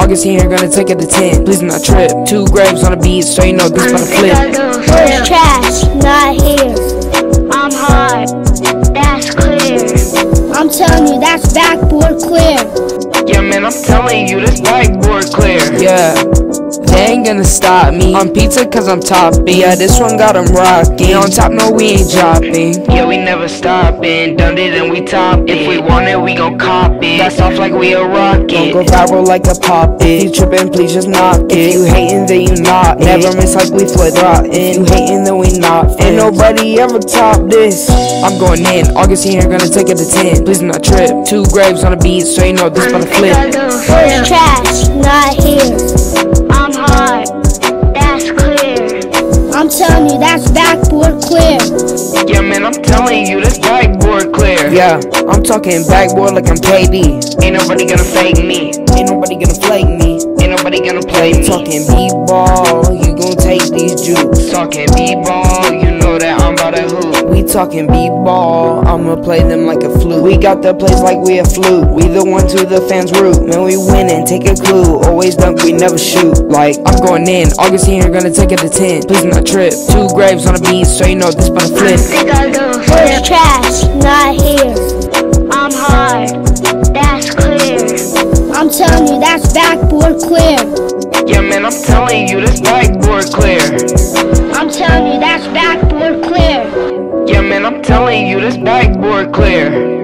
August here, gonna take it to 10. Please not trip. Two graves on the beat, so you know this about to flip. Where's trash? Not here. I'm hard. That's clear. I'm telling you, that's backboard clear. Yeah, man, I'm telling you, this backboard clear. Yeah. They ain't gonna stop me. I'm pizza cause I'm topping. Yeah, this one got got 'em rocking. On top, no, we ain't dropping. Yeah, we never stopping. Done it and we top it. If we want it, we gon' cop it. That's off like we a Don't rocket. go viral like a pop it. You trippin', please just knock it. If you hatin', then you not. Never miss like we flood rotten. If you hatin', then we not. Ain't nobody ever top this. I'm going in. August here, gonna take it to 10. Please not trip. Two graves on the beat, so you know this about to flip. Where's trash? Not here. I'm telling you, that's backboard clear. Yeah, man, I'm telling you, this backboard clear. Yeah, I'm talking backboard like I'm KD. Ain't nobody gonna fake me. Ain't nobody gonna flake me. Ain't nobody gonna play me. Talking b-ball, you gon' take these jukes. Talking b-ball, you know that I'm about to hoop. We talking b-ball, I'ma play them like a flute. We got the place like we a flute. We the one to the fans root. Man, we winning, take a clue. Always dunk, we never shoot. Like I'm going in. August here, gonna take it to 10. Please not trip. Two graves on the beat, so you know this about to flip. Where's trash? Not here. I'm hard. That's clear. I'm telling you, that's backboard clear. Yeah, man, I'm telling you, this backboard clear. I'm telling you, that's backboard this backboard clear.